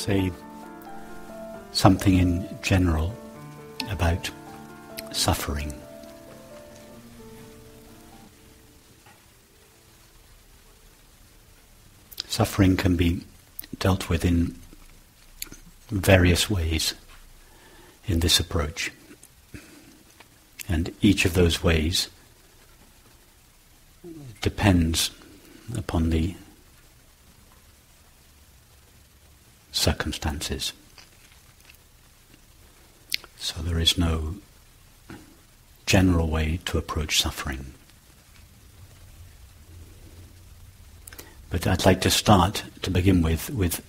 say something in general about suffering. Suffering can be dealt with in various ways in this approach. And each of those ways depends upon the circumstances. So there is no general way to approach suffering. But I'd like to start, to begin with, with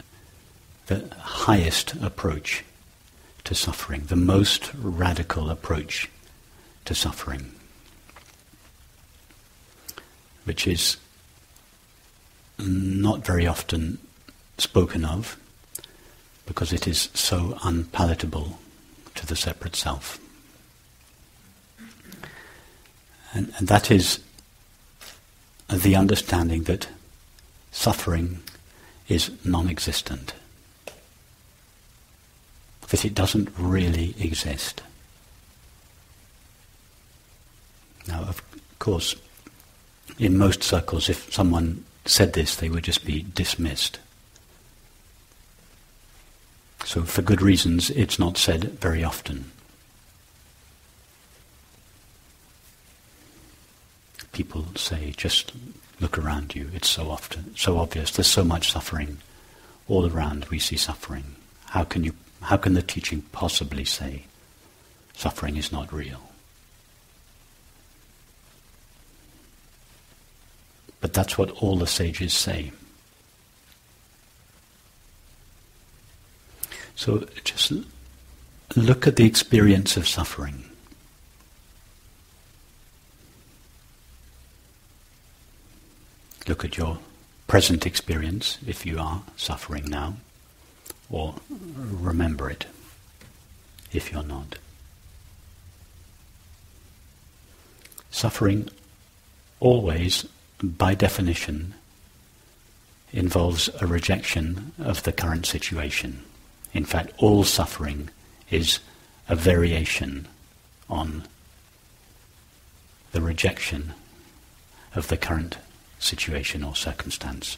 the highest approach to suffering, the most radical approach to suffering, which is not very often spoken of because it is so unpalatable to the separate self. And, and that is the understanding that suffering is non existent, that it doesn't really exist. Now, of course, in most circles, if someone said this, they would just be dismissed. So, for good reasons, it's not said very often. People say, just look around you. It's so often, so obvious. There's so much suffering all around. We see suffering. How can you? How can the teaching possibly say suffering is not real? But that's what all the sages say. So just look at the experience of suffering. Look at your present experience if you are suffering now, or remember it if you're not. Suffering always, by definition, involves a rejection of the current situation. In fact, all suffering is a variation on the rejection of the current situation or circumstance.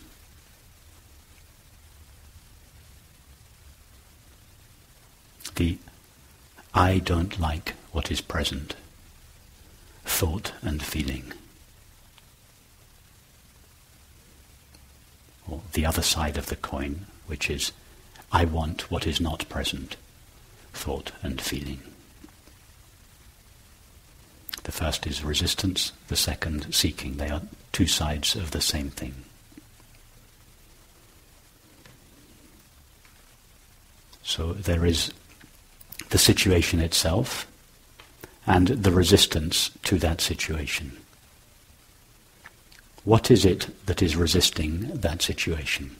The I don't like what is present, thought and feeling. Or the other side of the coin, which is I want what is not present, thought and feeling. The first is resistance, the second seeking. They are two sides of the same thing. So there is the situation itself and the resistance to that situation. What is it that is resisting that situation?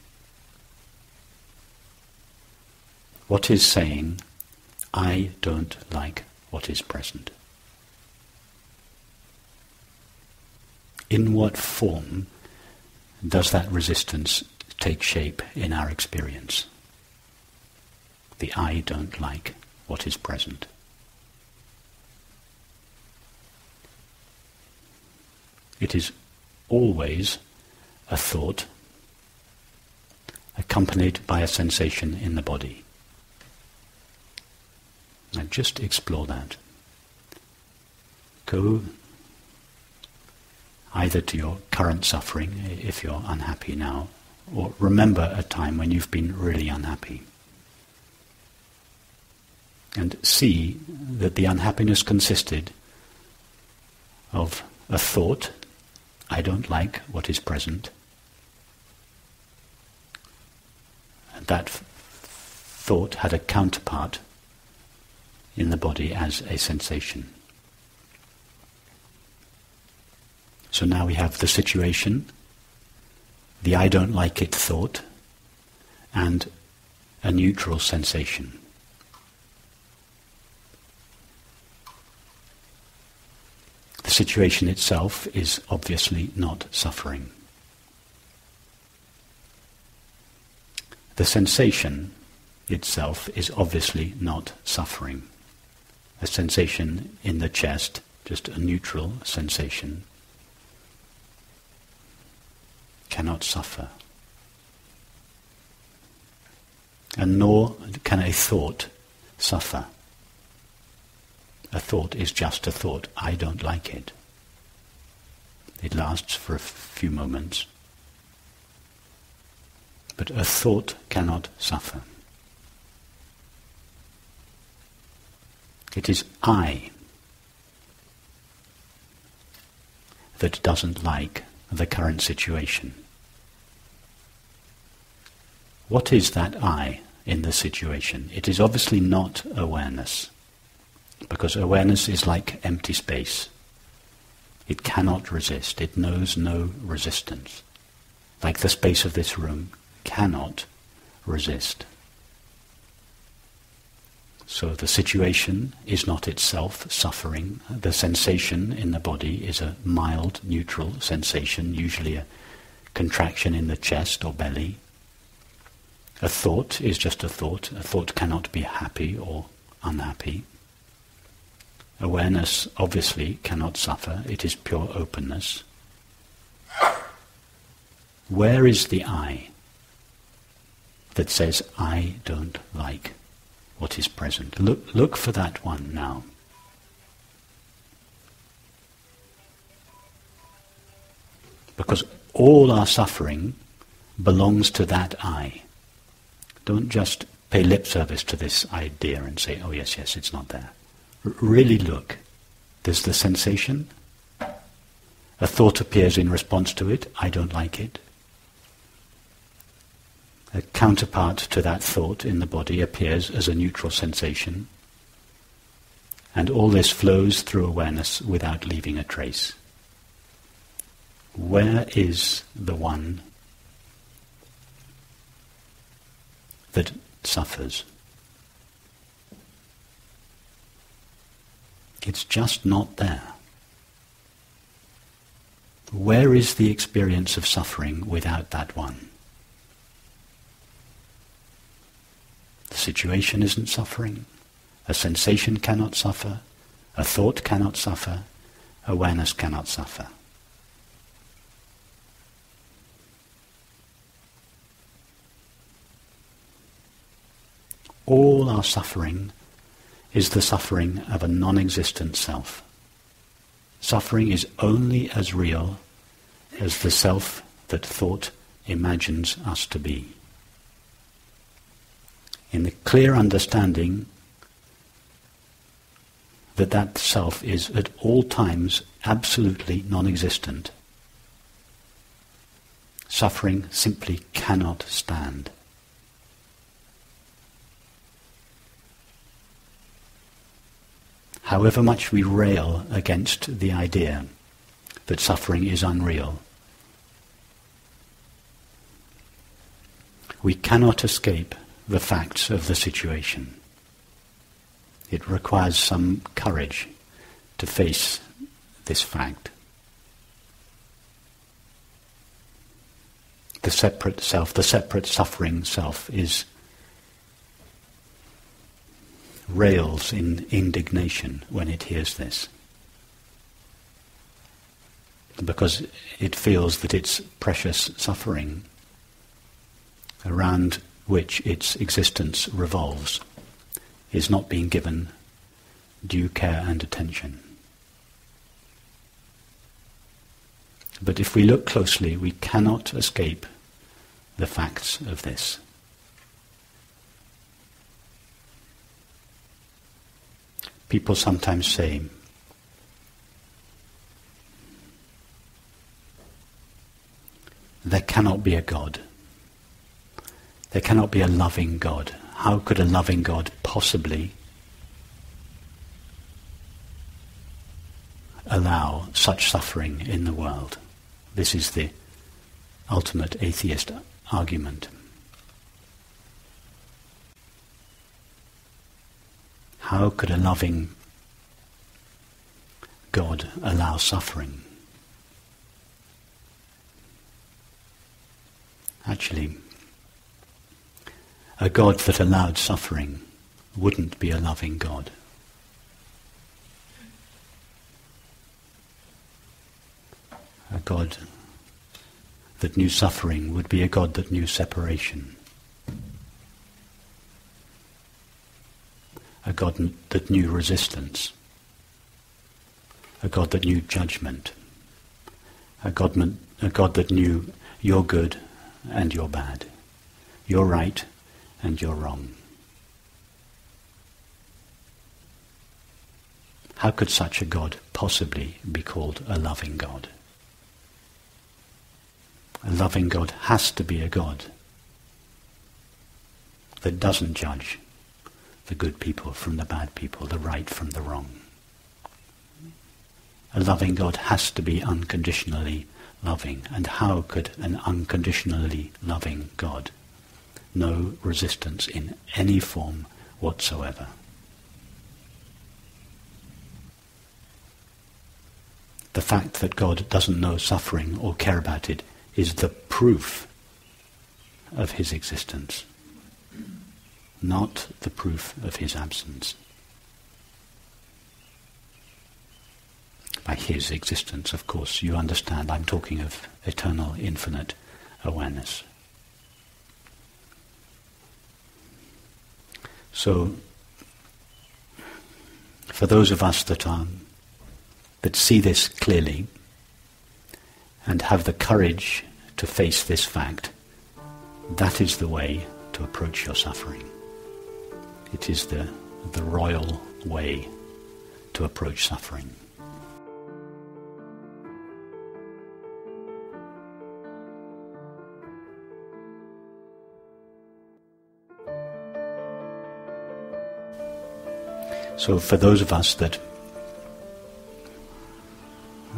What is saying, I don't like what is present? In what form does that resistance take shape in our experience? The I don't like what is present. It is always a thought accompanied by a sensation in the body. And just explore that. Go either to your current suffering, if you're unhappy now, or remember a time when you've been really unhappy. And see that the unhappiness consisted of a thought, I don't like what is present. And that thought had a counterpart in the body as a sensation. So now we have the situation, the I don't like it thought, and a neutral sensation. The situation itself is obviously not suffering. The sensation itself is obviously not suffering. A sensation in the chest, just a neutral sensation, cannot suffer. And nor can a thought suffer. A thought is just a thought. I don't like it. It lasts for a few moments. But a thought cannot suffer. It is I that doesn't like the current situation. What is that I in the situation? It is obviously not awareness, because awareness is like empty space. It cannot resist. It knows no resistance. Like the space of this room cannot resist. So the situation is not itself suffering. The sensation in the body is a mild, neutral sensation, usually a contraction in the chest or belly. A thought is just a thought. A thought cannot be happy or unhappy. Awareness obviously cannot suffer. It is pure openness. Where is the I that says, I don't like what is present. Look, look for that one now. Because all our suffering belongs to that I. Don't just pay lip service to this idea and say, oh yes, yes, it's not there. R- really look. There's the sensation. A thought appears in response to it. I don't like it a counterpart to that thought in the body appears as a neutral sensation. And all this flows through awareness without leaving a trace. Where is the one that suffers? It's just not there. Where is the experience of suffering without that one? Situation isn't suffering. A sensation cannot suffer. A thought cannot suffer. Awareness cannot suffer. All our suffering is the suffering of a non-existent self. Suffering is only as real as the self that thought imagines us to be in the clear understanding that that self is at all times absolutely non-existent. Suffering simply cannot stand. However much we rail against the idea that suffering is unreal, we cannot escape the facts of the situation. It requires some courage to face this fact. The separate self, the separate suffering self is rails in indignation when it hears this. Because it feels that its precious suffering around which its existence revolves is not being given due care and attention. But if we look closely, we cannot escape the facts of this. People sometimes say, there cannot be a God. There cannot be a loving God. How could a loving God possibly allow such suffering in the world? This is the ultimate atheist argument. How could a loving God allow suffering? Actually, a God that allowed suffering wouldn't be a loving God. A God that knew suffering would be a God that knew separation. A God that knew resistance. A God that knew judgment. A God, a God that knew you're good and you're bad. You're right and you're wrong. How could such a God possibly be called a loving God? A loving God has to be a God that doesn't judge the good people from the bad people, the right from the wrong. A loving God has to be unconditionally loving. And how could an unconditionally loving God know resistance in any form whatsoever? The fact that God doesn't know suffering or care about it is the proof of his existence, not the proof of his absence. By his existence, of course, you understand I'm talking of eternal, infinite awareness. So, for those of us that are that see this clearly and have the courage to face this fact, that is the way to approach your suffering. It is the, the royal way to approach suffering. So for those of us that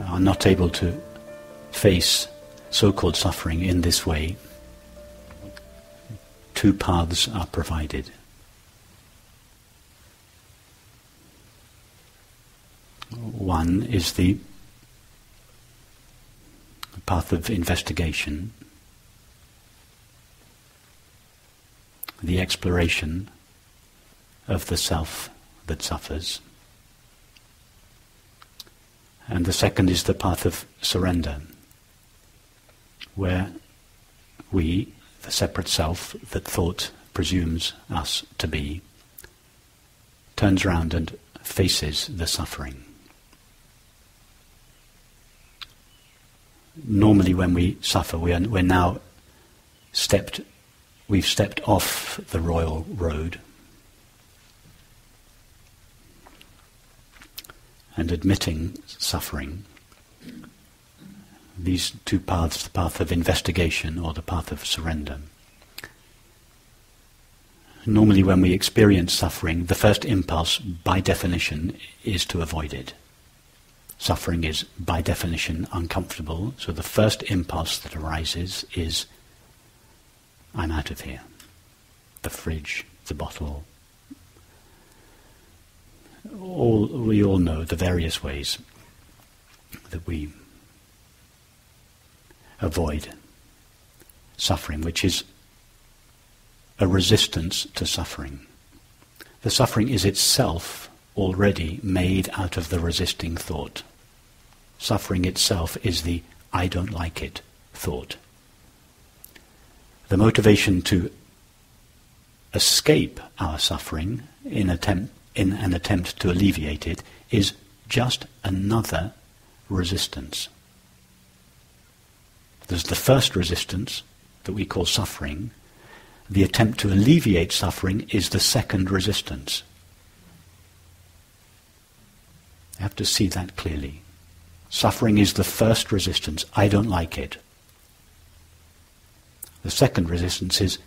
are not able to face so-called suffering in this way, two paths are provided. One is the path of investigation, the exploration of the self that suffers. And the second is the path of surrender, where we, the separate self that thought presumes us to be, turns around and faces the suffering. Normally when we suffer, we are, we're now stepped, we've stepped off the royal road and admitting suffering, these two paths, the path of investigation or the path of surrender. Normally, when we experience suffering, the first impulse, by definition, is to avoid it. Suffering is, by definition, uncomfortable, so the first impulse that arises is, I'm out of here. The fridge, the bottle, all, we all know the various ways that we avoid suffering, which is a resistance to suffering. The suffering is itself already made out of the resisting thought. Suffering itself is the I don't like it thought. The motivation to escape our suffering in attempt in an attempt to alleviate it is just another resistance. There's the first resistance that we call suffering. The attempt to alleviate suffering is the second resistance. You have to see that clearly. Suffering is the first resistance. I don't like it. The second resistance is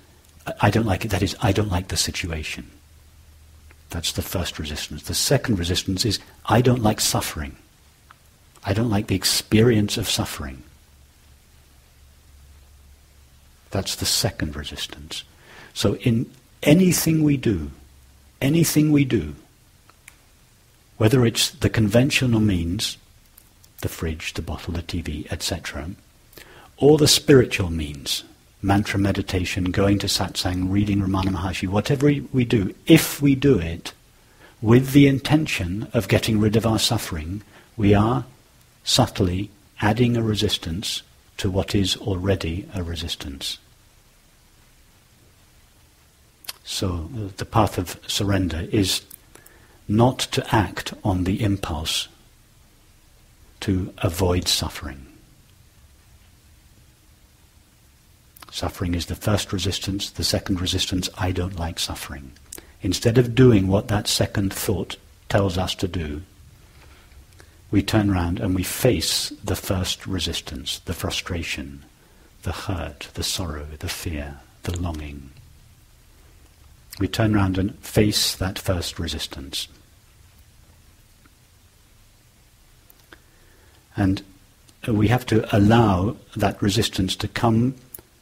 I don't like it. That is, I don't like the situation. That's the first resistance. The second resistance is I don't like suffering. I don't like the experience of suffering. That's the second resistance. So in anything we do, anything we do, Whether it's the conventional means, the fridge, the bottle, the TV, etc., or the spiritual means, mantra meditation, going to satsang, reading Ramana Maharshi, whatever we do, if we do it with the intention of getting rid of our suffering, we are subtly adding a resistance to what is already a resistance. So the path of surrender is not to act on the impulse to avoid suffering. Suffering is the first resistance. The second resistance, I don't like suffering. Instead of doing what that second thought tells us to do, we turn around and we face the first resistance, the frustration, the hurt, the sorrow, the fear, the longing. We turn around and face that first resistance. And we have to allow that resistance to come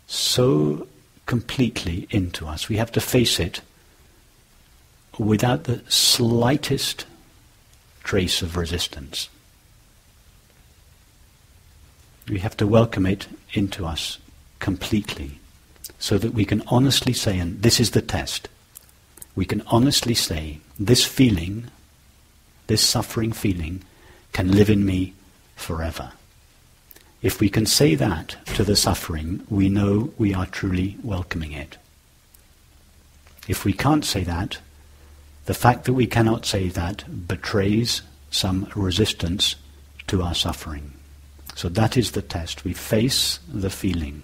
so completely into us. We have to face it without the slightest trace of resistance. We have to welcome it into us completely so that we can honestly say, and this is the test, we can honestly say, this feeling, this suffering feeling, can live in me forever. If we can say that to the suffering, we know we are truly welcoming it. If we can't say that, the fact that we cannot say that betrays some resistance to our suffering. So that is the test. We face the feeling,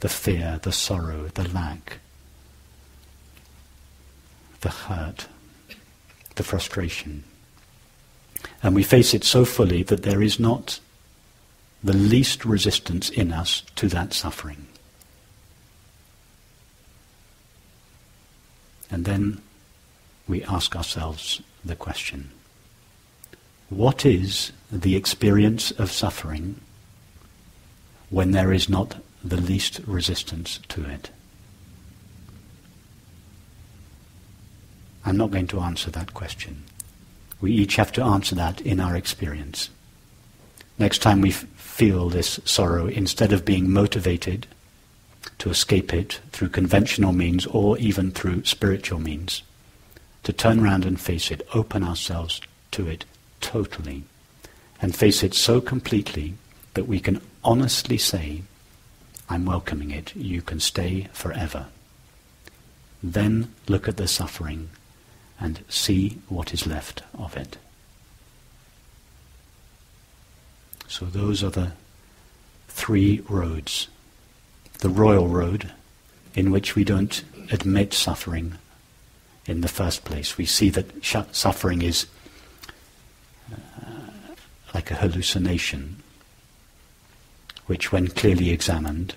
the fear, the sorrow, the lack, the hurt, the frustration. And we face it so fully that there is not the least resistance in us to that suffering. And then we ask ourselves the question, what is the experience of suffering when there is not the least resistance to it? I'm not going to answer that question. We each have to answer that in our experience. Next time we feel this sorrow, instead of being motivated to escape it through conventional means or even through spiritual means, to turn around and face it, open ourselves to it totally, and face it so completely that we can honestly say, I'm welcoming it, you can stay forever. Then look at the suffering and see what is left of it. So those are the three roads. The royal road, in which we don't admit suffering in the first place. We see that suffering is uh, like a hallucination, which, when clearly examined,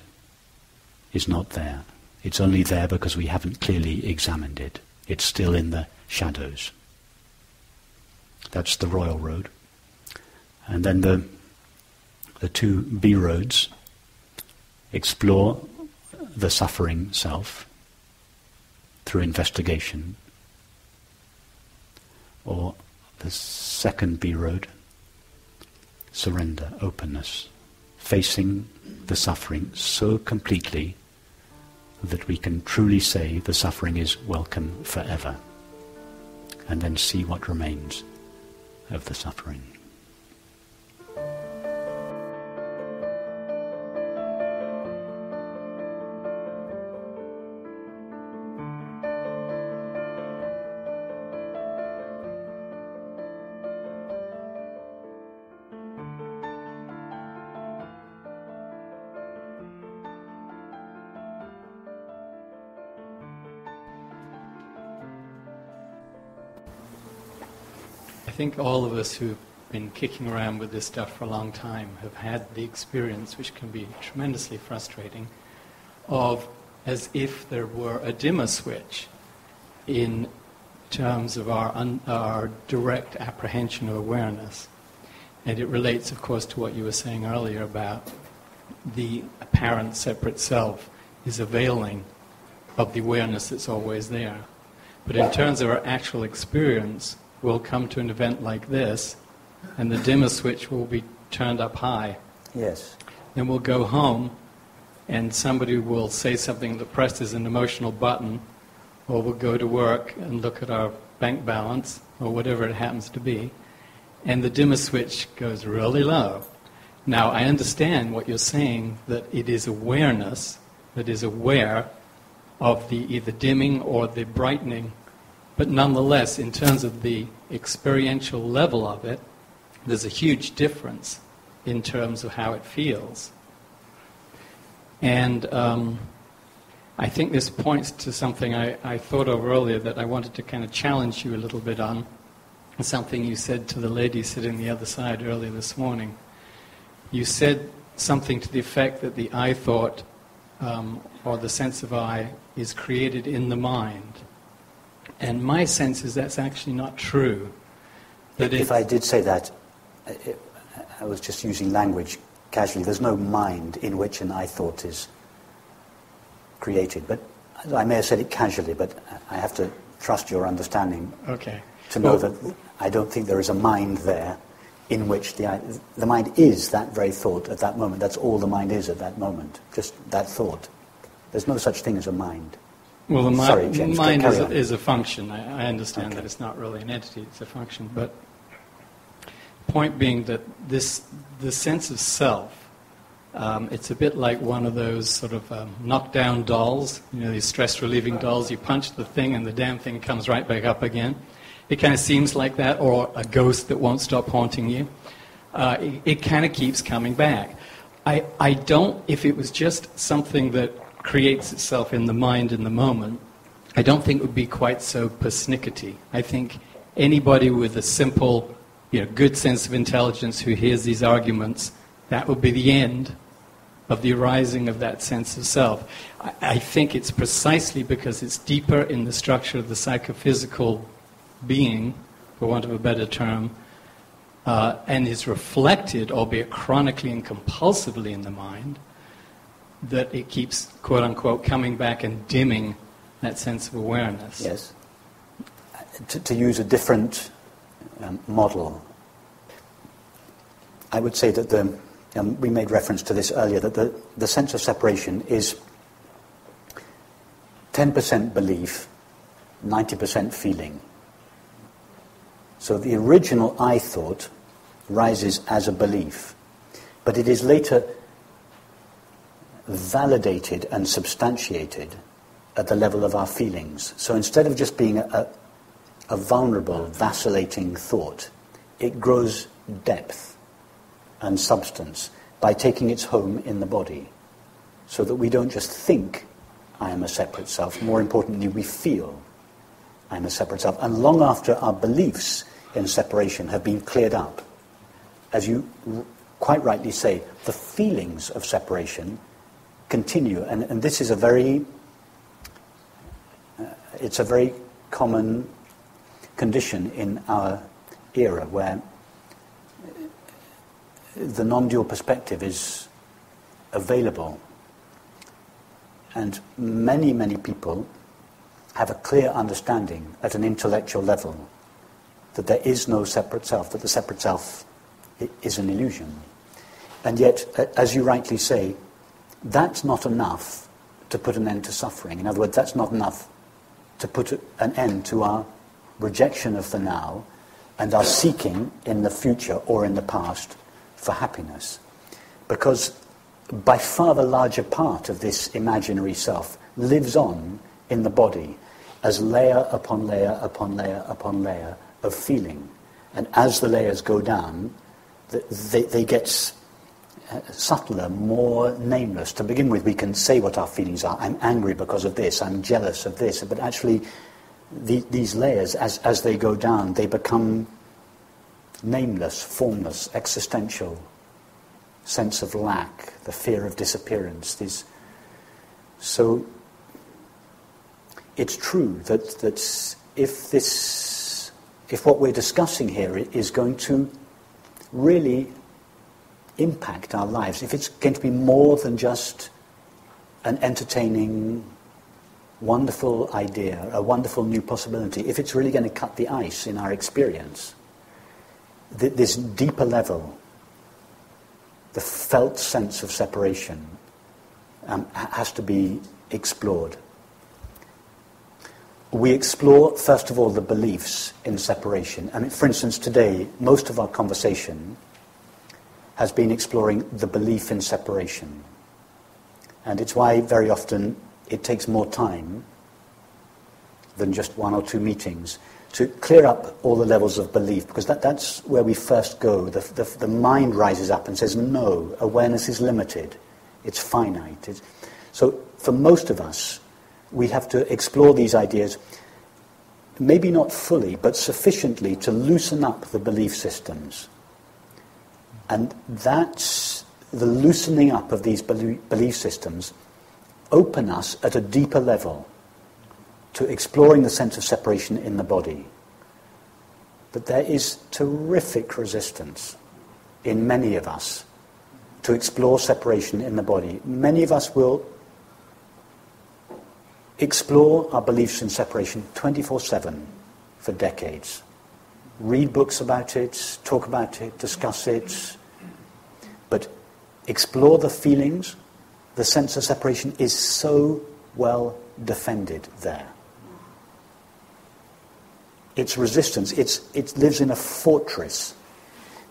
is not there. It's only there because we haven't clearly examined it. It's still in the shadows. That's the royal road. And then the, the two B roads explore the suffering self through investigation. Or the second B road, surrender, openness, facing the suffering so completely that we can truly say the suffering is welcome forever and then see what remains of the suffering. Think all of us who've been kicking around with this stuff for a long time have had the experience, which can be tremendously frustrating, of as if there were a dimmer switch in terms of our, un, our direct apprehension of awareness. And it relates, of course, to what you were saying earlier about the apparent separate self is availing of the awareness that's always there. But in terms of our actual experience, we'll come to an event like this, and the dimmer switch will be turned up high. Yes. Then we'll go home, and somebody will say something that presses an emotional button, or we'll go to work and look at our bank balance, or whatever it happens to be, and the dimmer switch goes really low. Now, I understand what you're saying, that it is awareness that is aware of the either dimming or the brightening, but nonetheless, in terms of the experiential level of it, there's a huge difference in terms of how it feels. And um, I think this points to something I, I thought of earlier that I wanted to kind of challenge you a little bit on. Something you said to the lady sitting the other side earlier this morning you said something to the effect that the I thought um, or the sense of I is created in the mind. And my sense is that's actually not true. That if I did say that, it, I was just using language casually. There's no mind in which an I thought is created. But I may have said it casually, but I have to trust your understanding okay. to know well, that I don't think there is a mind there in which the, the mind is that very thought at that moment. That's all the mind is at that moment, just that thought. There's no such thing as a mind. Well, the Sorry, James, mind is a, is a, function. I, I understand okay. that it's not really an entity, it's a function. But point being that this, the sense of self, um, it's a bit like one of those sort of um, knockdown dolls, you know, these stress relieving dolls. You punch the thing and the damn thing comes right back up again. It kind of seems like that, or a ghost that won't stop haunting you. Uh, it, it kind of keeps coming back. I, I don't, if it was just something that creates itself in the mind in the moment, I don't think it would be quite so persnickety. I think anybody with a simple, you know, good sense of intelligence who hears these arguments, that would be the end of the arising of that sense of self. I, I think it's precisely because it's deeper in the structure of the psychophysical being, for want of a better term, uh, and is reflected, albeit chronically and compulsively in the mind, that it keeps, quote unquote, coming back and dimming that sense of awareness. Yes. To, to use a different um, model, I would say that the, um, we made reference to this earlier, that the, the sense of separation is 10% belief, 90% feeling. So the original I thought rises as a belief, but it is later validated and substantiated at the level of our feelings. So instead of just being a, a, vulnerable, vacillating thought, it grows depth and substance by taking its home in the body. So that we don't just think, I am a separate self, more importantly, we feel I'm a separate self. And long after our beliefs in separation have been cleared up. As you quite rightly say, the feelings of separation continue, and, and this is a very, uh, it's a very common condition in our era where the non-dual perspective is available. And many, many people have a clear understanding at an intellectual level that there is no separate self, that the separate self is an illusion. And yet, as you rightly say, that's not enough to put an end to suffering. In other words, that's not enough to put an end to our rejection of the now and our seeking in the future or in the past for happiness. Because by far the larger part of this imaginary self lives on in the body as layer upon layer upon layer upon layer of feeling. And as the layers go down, they, they get subtler, more nameless. To begin with, we can say what our feelings are. I'm angry because of this. I'm jealous of this. But actually, the, these layers, as, as they go down, they become nameless, formless, existential sense of lack, the fear of disappearance. These, so it's true that, that if this if what we're discussing here is going to really impact our lives, if it's going to be more than just an entertaining wonderful idea, a wonderful new possibility, if it's really going to cut the ice in our experience, th- this deeper level, the felt sense of separation, um, has to be explored. We explore, first of all, the beliefs in separation. I mean, for instance, today, most of our conversation has been exploring the belief in separation. And it's why very often it takes more time than just one or two meetings to clear up all the levels of belief, because that, that's where we first go. The, the, the mind rises up and says, no, awareness is limited, it's finite. It's... So for most of us, we have to explore these ideas, maybe not fully, but sufficiently to loosen up the belief systems. And that's the loosening up of these belief systems open us at a deeper level to exploring the sense of separation in the body. But there is terrific resistance in many of us to explore separation in the body. Many of us will explore our beliefs in separation 24 7 for decades. Read books about it, talk about it, discuss it. But explore the feelings, the sense of separation is so well defended there. Its resistance, it's, it lives in a fortress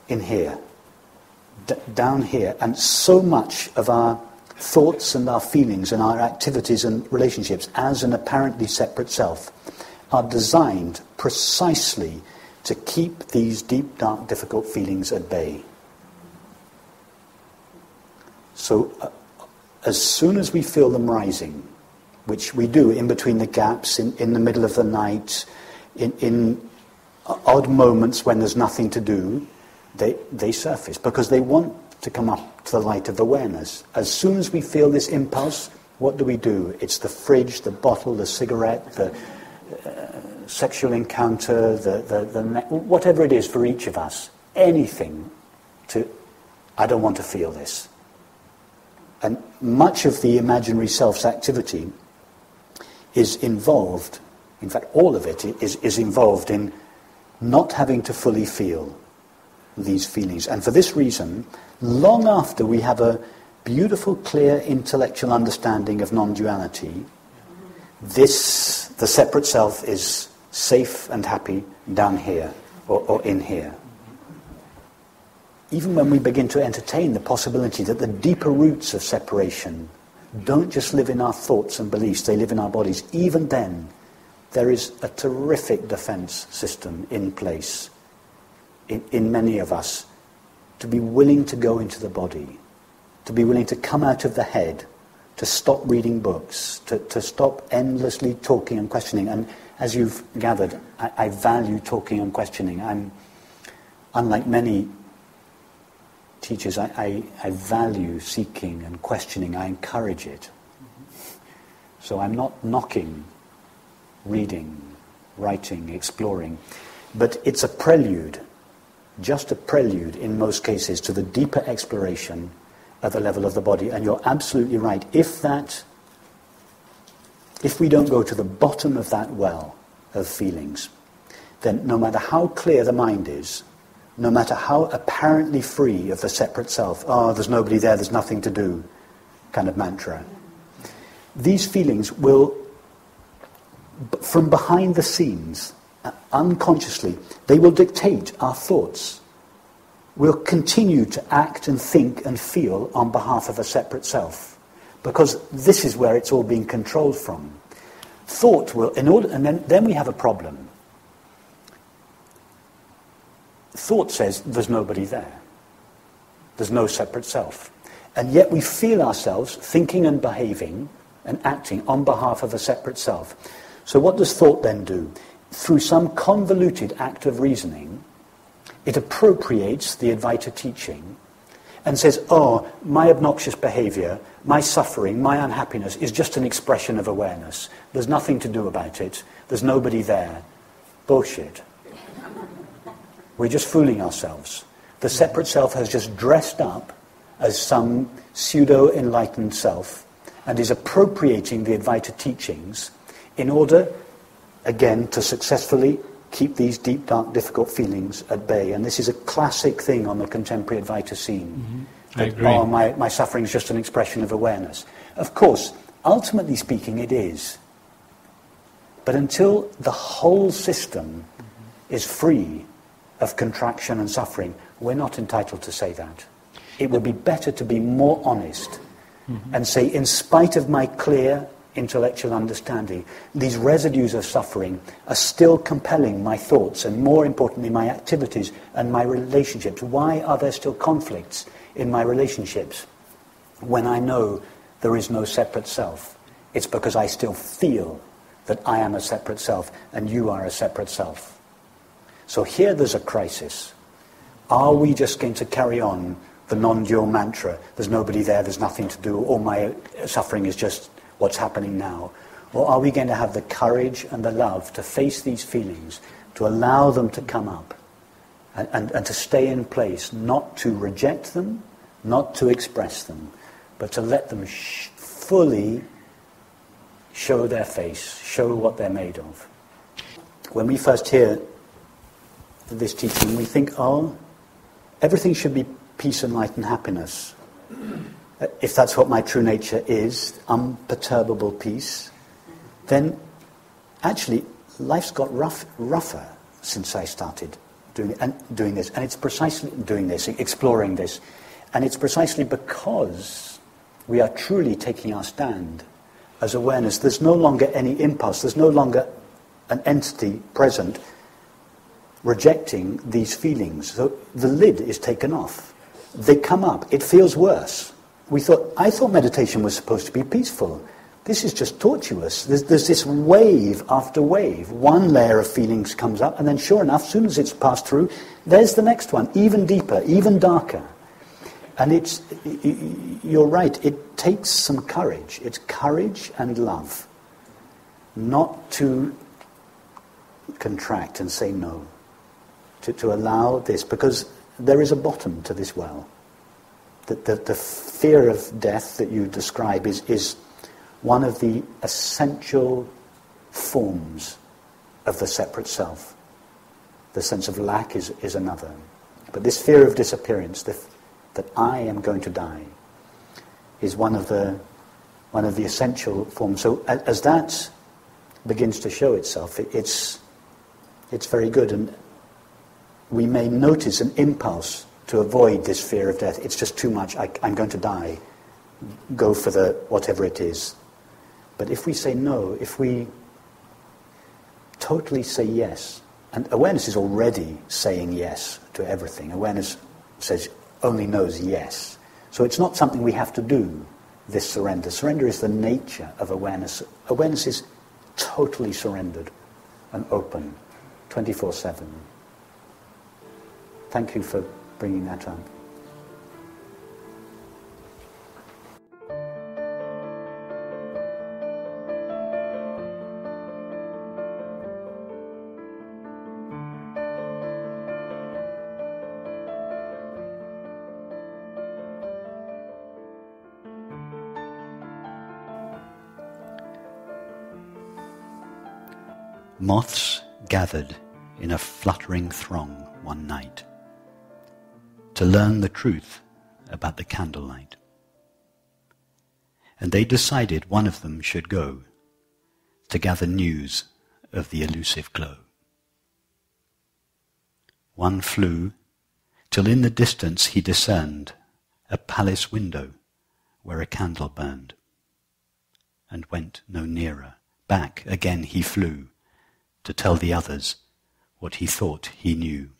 in here, d- down here, and so much of our thoughts and our feelings and our activities and relationships as an apparently separate self are designed precisely to keep these deep, dark, difficult feelings at bay. So, uh, as soon as we feel them rising, which we do in between the gaps, in, in the middle of the night, in, in odd moments when there's nothing to do, they, they surface because they want to come up to the light of awareness. As soon as we feel this impulse, what do we do? It's the fridge, the bottle, the cigarette, the uh, sexual encounter, the, the, the, whatever it is for each of us. Anything to, I don't want to feel this. And much of the imaginary self's activity is involved, in fact, all of it is, is involved in not having to fully feel these feelings. And for this reason, long after we have a beautiful, clear intellectual understanding of non duality, this, the separate self, is safe and happy down here or, or in here even when we begin to entertain the possibility that the deeper roots of separation don't just live in our thoughts and beliefs, they live in our bodies, even then, there is a terrific defense system in place in, in many of us to be willing to go into the body, to be willing to come out of the head, to stop reading books, to, to stop endlessly talking and questioning. And as you've gathered, I, I value talking and questioning. I'm, unlike many teachers, I, I, I, value seeking and questioning. I encourage it. So I'm not knocking reading, writing, exploring, but it's a prelude, just a prelude in most cases to the deeper exploration at the level of the body. And you're absolutely right. If that, if we don't go to the bottom of that well of feelings, then no matter how clear the mind is, no matter how apparently free of the separate self, oh, there's nobody there, there's nothing to do, kind of mantra. These feelings will, from behind the scenes, uh, unconsciously, they will dictate our thoughts. We'll continue to act and think and feel on behalf of a separate self, because this is where it's all being controlled from. Thought will, in order, and then, then we have a problem thought says there's nobody there. There's no separate self. And yet we feel ourselves thinking and behaving and acting on behalf of a separate self. So what does thought then do? Through some convoluted act of reasoning, it appropriates the Advaita teaching and says, oh, my obnoxious behavior, my suffering, my unhappiness is just an expression of awareness. There's nothing to do about it. There's nobody there. Bullshit. We're just fooling ourselves. The separate self has just dressed up as some pseudo enlightened self and is appropriating the Advaita teachings in order, again, to successfully keep these deep, dark, difficult feelings at bay. And this is a classic thing on the contemporary Advaita scene. Mm-hmm. I agree. Oh, my, my suffering is just an expression of awareness. Of course, ultimately speaking, it is. But until the whole system is free of contraction and suffering, we're not entitled to say that. It would be better to be more honest and say, in spite of my clear intellectual understanding, these residues of suffering are still compelling my thoughts and, more importantly, my activities and my relationships. Why are there still conflicts in my relationships when I know there is no separate self? It's because I still feel that I am a separate self and you are a separate self. So here there's a crisis. Are we just going to carry on the non-dual mantra, there's nobody there, there's nothing to do, all my suffering is just what's happening now? Or are we going to have the courage and the love to face these feelings, to allow them to come up, and, and, and to stay in place, not to reject them, not to express them, but to let them sh- fully show their face, show what they're made of. When we first hear this teaching, we think, oh, everything should be peace and light and happiness. If that's what my true nature is, unperturbable peace, then actually life's got rough, rougher since I started doing, and doing this. And it's precisely doing this, exploring this. And it's precisely because we are truly taking our stand as awareness. There's no longer any impulse, there's no longer an entity present rejecting these feelings. So the lid is taken off. They come up. It feels worse. We thought, I thought meditation was supposed to be peaceful. This is just tortuous. There's, there's this wave after wave. One layer of feelings comes up, and then sure enough, as soon as it's passed through, there's the next one, even deeper, even darker. And it's, you're right, it takes some courage. It's courage and love. Not to contract and say no. To, to allow this, because there is a bottom to this well. The, the, the fear of death that you describe is, is one of the essential forms of the separate self. The sense of lack is, is another. But this fear of disappearance, the, that I am going to die, is one of the, one of the essential forms. So as that begins to show itself, it, it's, it's very good. And we may notice an impulse to avoid this fear of death. It's just too much. I, I'm going to die. Go for the whatever it is. But if we say no, if we totally say yes, and awareness is already saying yes to everything. Awareness says only knows yes. So it's not something we have to do. This surrender. Surrender is the nature of awareness. Awareness is totally surrendered and open, 24/7. Thank you for bringing that up. Moths gathered in a fluttering throng one night to learn the truth about the candlelight. And they decided one of them should go to gather news of the elusive glow. One flew till in the distance he discerned a palace window where a candle burned, and went no nearer. Back again he flew to tell the others what he thought he knew.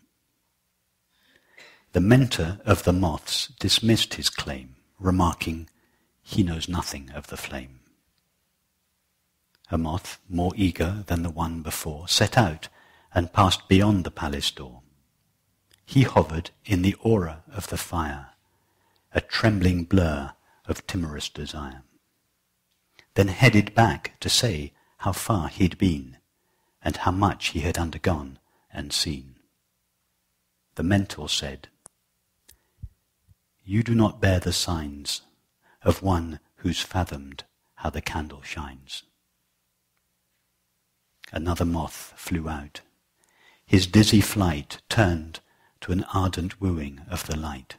The mentor of the moths dismissed his claim, remarking, He knows nothing of the flame. A moth, more eager than the one before, set out and passed beyond the palace door. He hovered in the aura of the fire, a trembling blur of timorous desire. Then headed back to say how far he'd been and how much he had undergone and seen. The mentor said, You do not bear the signs of one who's fathomed how the candle shines. another moth flew out. His dizzy flight turned to an ardent wooing of the light.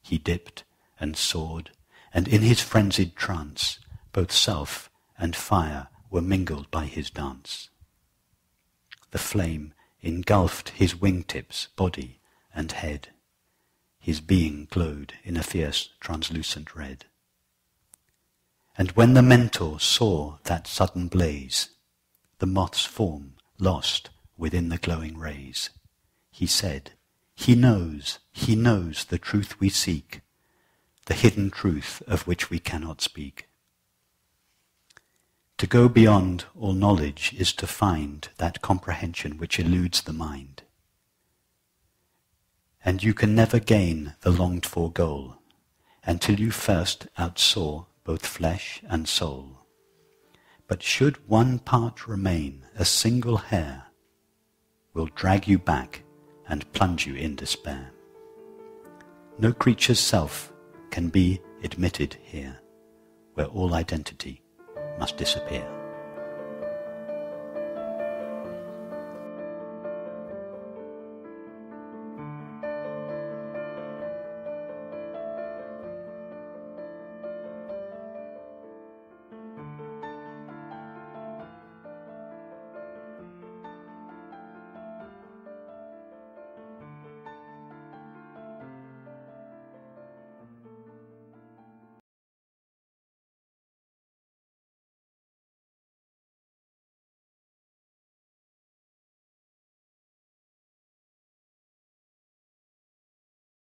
He dipped and soared, and in his frenzied trance, both self and fire were mingled by his dance. The flame engulfed his wingtips, body, and head. His being glowed in a fierce translucent red. And when the mentor saw that sudden blaze, the moth's form lost within the glowing rays, he said, He knows, he knows the truth we seek, the hidden truth of which we cannot speak. To go beyond all knowledge is to find that comprehension which eludes the mind. And you can never gain the longed for goal until you first outsoar both flesh and soul. But should one part remain, a single hair, will drag you back and plunge you in despair. No creature's self can be admitted here, where all identity must disappear.